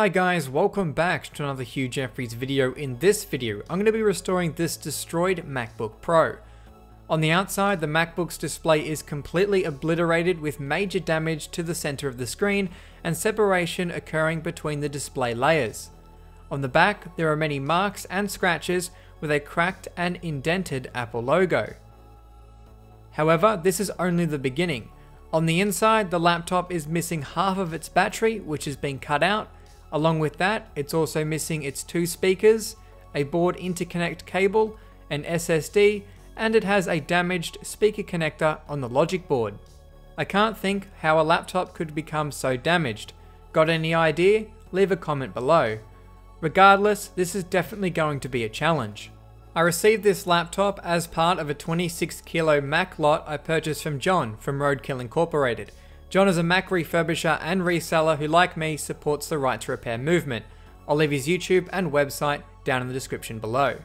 Hi guys, welcome back to another Hugh Jeffreys video. In this video, I'm going to be restoring this destroyed MacBook Pro. On the outside, the MacBook's display is completely obliterated with major damage to the center of the screen and separation occurring between the display layers. On the back, there are many marks and scratches with a cracked and indented Apple logo. However, this is only the beginning. On the inside, the laptop is missing half of its battery, which has been cut out, Along with that, it's also missing its two speakers, a board interconnect cable, an SSD, and it has a damaged speaker connector on the logic board. I can't think how a laptop could become so damaged. Got any idea? Leave a comment below. Regardless, this is definitely going to be a challenge. I received this laptop as part of a 26 kilo Mac lot I purchased from John from Roadkill Incorporated. John is a Mac refurbisher and reseller who, like me, supports the right to repair movement. I'll leave his YouTube and website down in the description below.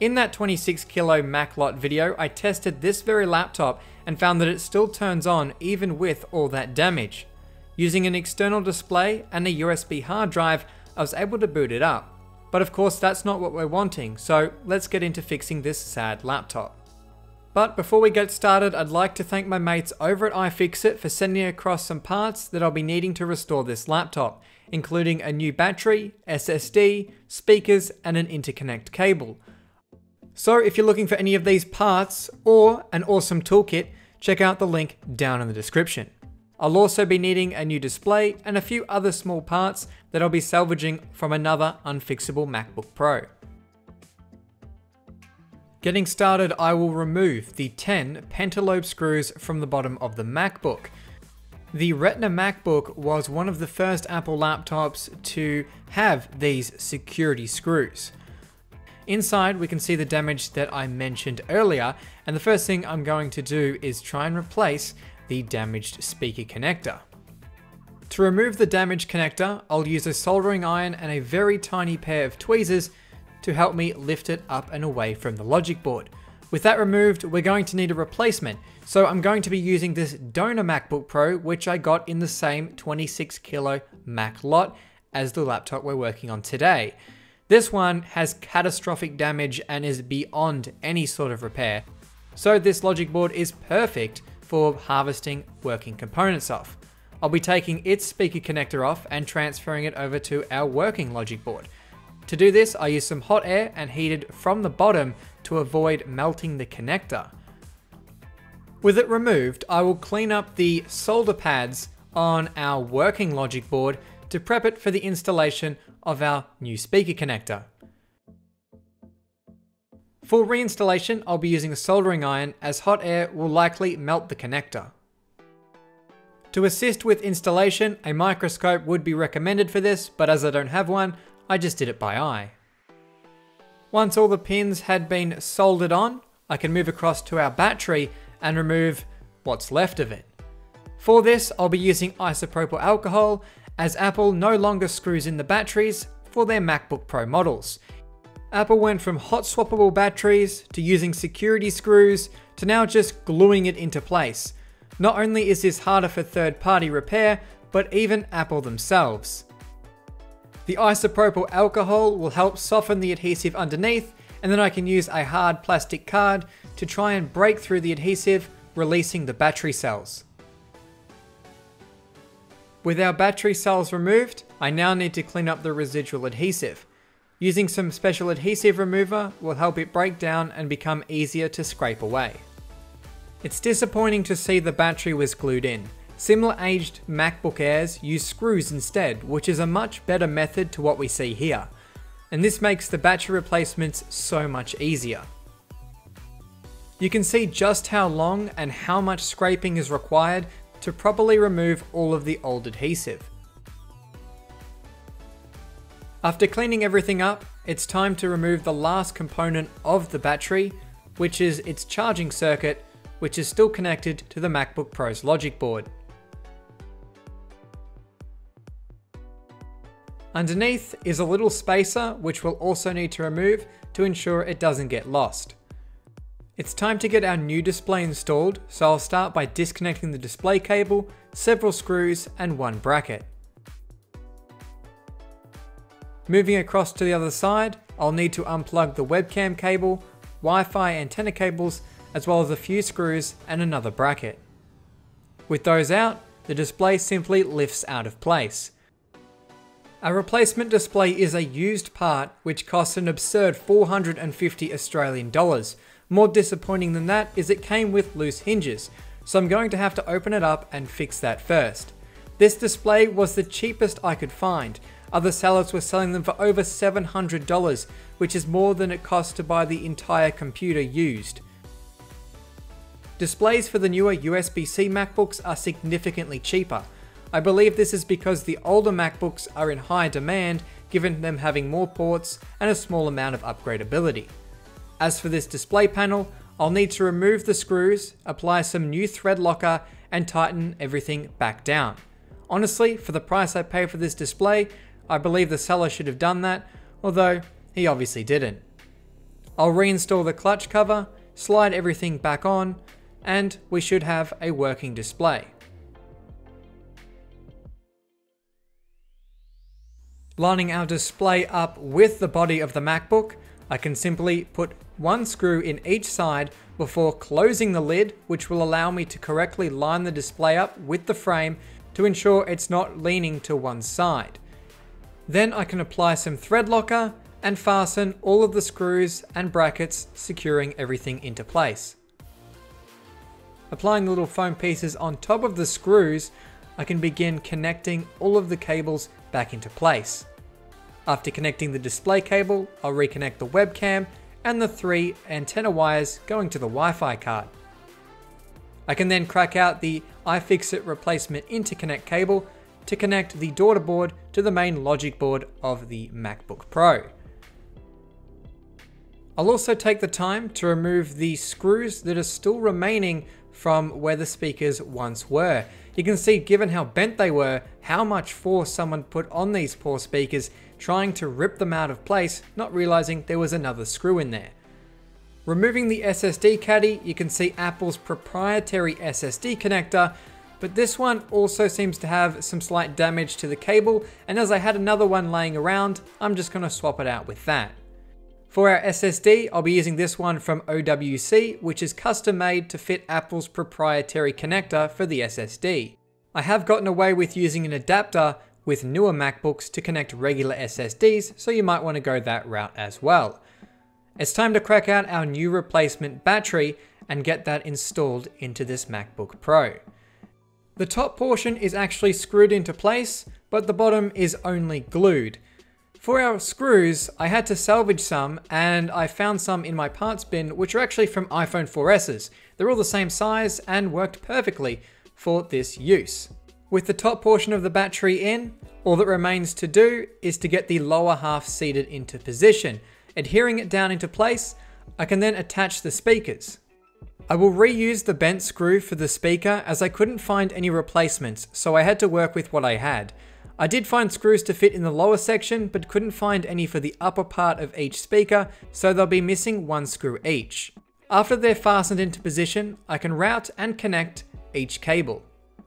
In that 26 kilo Mac lot video, I tested this very laptop and found that it still turns on even with all that damage. Using an external display and a USB hard drive, I was able to boot it up. But of course that's not what we're wanting, so let's get into fixing this sad laptop. But before we get started, I'd like to thank my mates over at iFixit for sending across some parts that I'll be needing to restore this laptop, including a new battery, SSD, speakers, and an interconnect cable. So if you're looking for any of these parts or an awesome toolkit, check out the link down in the description. I'll also be needing a new display and a few other small parts that I'll be salvaging from another unfixable MacBook Pro. Getting started, I will remove the 10 pentalobe screws from the bottom of the MacBook. The Retina MacBook was one of the first Apple laptops to have these security screws. Inside, we can see the damage that I mentioned earlier, and the first thing I'm going to do is try and replace the damaged speaker connector. To remove the damaged connector, I'll use a soldering iron and a very tiny pair of tweezers to help me lift it up and away from the logic board. With that removed, we're going to need a replacement. So I'm going to be using this donor MacBook Pro, which I got in the same 26 kilo Mac lot as the laptop we're working on today. This one has catastrophic damage and is beyond any sort of repair. So this logic board is perfect for harvesting working components off. I'll be taking its speaker connector off and transferring it over to our working logic board. To do this, I use some hot air and heated from the bottom to avoid melting the connector. With it removed, I will clean up the solder pads on our working logic board to prep it for the installation of our new speaker connector. For reinstallation, I'll be using a soldering iron as hot air will likely melt the connector. To assist with installation, a microscope would be recommended for this, but as I don't have one, I just did it by eye. Once all the pins had been soldered on, I can move across to our battery and remove what's left of it. For this, I'll be using isopropyl alcohol as Apple no longer screws in the batteries for their MacBook Pro models. Apple went from hot swappable batteries to using security screws to now just gluing it into place. Not only is this harder for third party repair, but even Apple themselves. The isopropyl alcohol will help soften the adhesive underneath and then I can use a hard plastic card to try and break through the adhesive, releasing the battery cells. With our battery cells removed, I now need to clean up the residual adhesive. Using some special adhesive remover will help it break down and become easier to scrape away. It's disappointing to see the battery was glued in, Similar aged MacBook Airs use screws instead, which is a much better method to what we see here. And this makes the battery replacements so much easier. You can see just how long and how much scraping is required to properly remove all of the old adhesive. After cleaning everything up, it's time to remove the last component of the battery, which is its charging circuit, which is still connected to the MacBook Pro's logic board. Underneath is a little spacer which we'll also need to remove to ensure it doesn't get lost. It's time to get our new display installed, so I'll start by disconnecting the display cable, several screws and one bracket. Moving across to the other side, I'll need to unplug the webcam cable, Wi-Fi antenna cables, as well as a few screws and another bracket. With those out, the display simply lifts out of place. A replacement display is a used part which costs an absurd 450 Australian dollars. More disappointing than that is it came with loose hinges, so I'm going to have to open it up and fix that first. This display was the cheapest I could find. Other sellers were selling them for over $700, which is more than it costs to buy the entire computer used. Displays for the newer USB-C MacBooks are significantly cheaper. I believe this is because the older MacBooks are in high demand given them having more ports and a small amount of upgradability. As for this display panel, I'll need to remove the screws, apply some new thread locker, and tighten everything back down. Honestly, for the price I pay for this display, I believe the seller should have done that, although he obviously didn't. I'll reinstall the clutch cover, slide everything back on, and we should have a working display. Lining our display up with the body of the MacBook, I can simply put one screw in each side before closing the lid, which will allow me to correctly line the display up with the frame to ensure it's not leaning to one side. Then I can apply some thread locker and fasten all of the screws and brackets securing everything into place. Applying the little foam pieces on top of the screws, I can begin connecting all of the cables back into place. After connecting the display cable, I'll reconnect the webcam and the three antenna wires going to the Wi-Fi card. I can then crack out the iFixit replacement interconnect cable to connect the daughter board to the main logic board of the MacBook Pro. I'll also take the time to remove the screws that are still remaining from where the speakers once were. You can see, given how bent they were, how much force someone put on these poor speakers trying to rip them out of place, not realizing there was another screw in there. Removing the SSD caddy, you can see Apple's proprietary SSD connector, but this one also seems to have some slight damage to the cable, and as I had another one laying around, I'm just to swap it out with that. For our SSD, I'll be using this one from OWC, which is custom made to fit Apple's proprietary connector for the SSD. I have gotten away with using an adapter with newer MacBooks to connect regular SSDs, so you might want to go that route as well. It's time to crack out our new replacement battery and get that installed into this MacBook Pro. The top portion is actually screwed into place, but the bottom is only glued. For our screws, I had to salvage some and I found some in my parts bin which are actually from iPhone 4Ss. They're all the same size and worked perfectly for this use. With the top portion of the battery in, all that remains to do is to get the lower half seated into position. Adhering it down into place, I can then attach the speakers. I will reuse the bent screw for the speaker as I couldn't find any replacements, so I had to work with what I had. I did find screws to fit in the lower section, but couldn't find any for the upper part of each speaker, so they'll be missing one screw each. After they're fastened into position, I can route and connect each cable.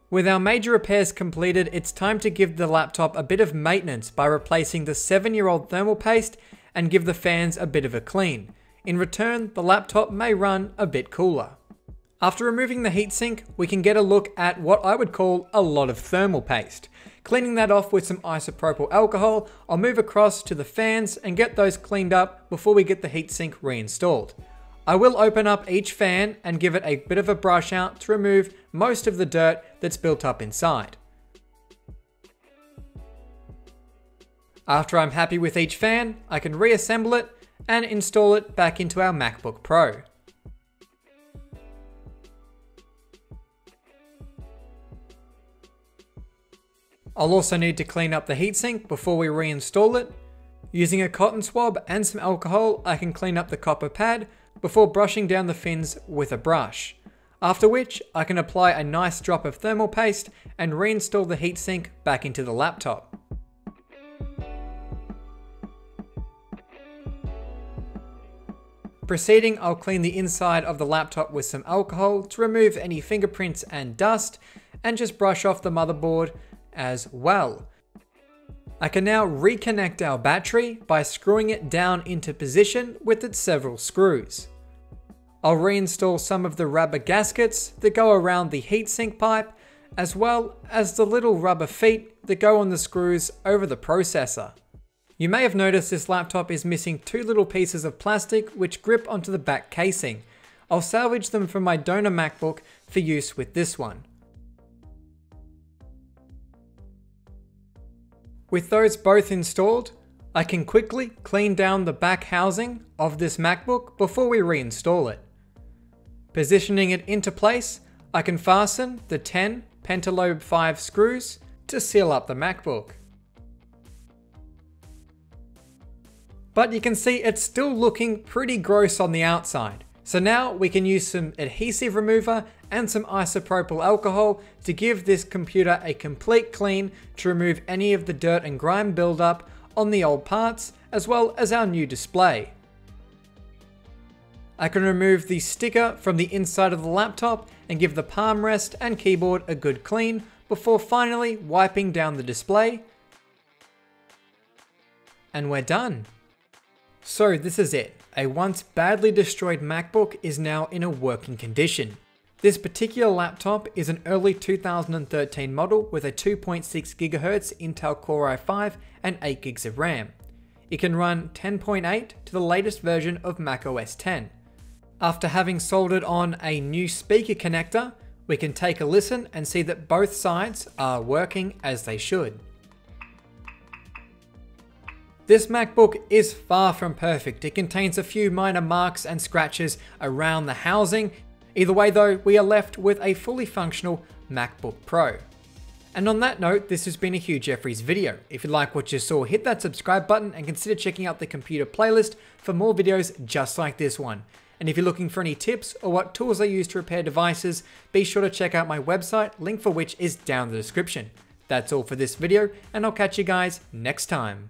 With our major repairs completed, it's time to give the laptop a bit of maintenance by replacing the 7 year old thermal paste and give the fans a bit of a clean. In return, the laptop may run a bit cooler. After removing the heatsink, we can get a look at what I would call a lot of thermal paste. Cleaning that off with some isopropyl alcohol, I'll move across to the fans and get those cleaned up before we get the heatsink reinstalled. I will open up each fan and give it a bit of a brush out to remove most of the dirt that's built up inside. After I'm happy with each fan, I can reassemble it and install it back into our MacBook Pro. I'll also need to clean up the heatsink before we reinstall it. Using a cotton swab and some alcohol, I can clean up the copper pad before brushing down the fins with a brush. After which, I can apply a nice drop of thermal paste and reinstall the heatsink back into the laptop. Proceeding, I'll clean the inside of the laptop with some alcohol to remove any fingerprints and dust, and just brush off the motherboard as well. I can now reconnect our battery by screwing it down into position with its several screws. I'll reinstall some of the rubber gaskets that go around the heatsink pipe, as well as the little rubber feet that go on the screws over the processor. You may have noticed this laptop is missing two little pieces of plastic which grip onto the back casing. I'll salvage them from my donor MacBook for use with this one. With those both installed, I can quickly clean down the back housing of this MacBook before we reinstall it. Positioning it into place, I can fasten the 10 Pentalobe 5 screws to seal up the MacBook. But you can see it's still looking pretty gross on the outside. So now we can use some adhesive remover and some isopropyl alcohol to give this computer a complete clean to remove any of the dirt and grime buildup on the old parts as well as our new display. I can remove the sticker from the inside of the laptop and give the palm rest and keyboard a good clean before finally wiping down the display. And we're done. So this is it. A once badly destroyed MacBook is now in a working condition. This particular laptop is an early 2013 model with a 2.6 GHz Intel Core i5 and 8 GB of RAM. It can run 10.8 to the latest version of macOS 10. After having soldered on a new speaker connector, we can take a listen and see that both sides are working as they should. This MacBook is far from perfect. It contains a few minor marks and scratches around the housing. Either way though, we are left with a fully functional MacBook Pro. And on that note, this has been a Hugh Jeffreys video. If you like what you saw, hit that subscribe button and consider checking out the computer playlist for more videos just like this one. And if you're looking for any tips or what tools I use to repair devices, be sure to check out my website, link for which is down in the description. That's all for this video, and I'll catch you guys next time.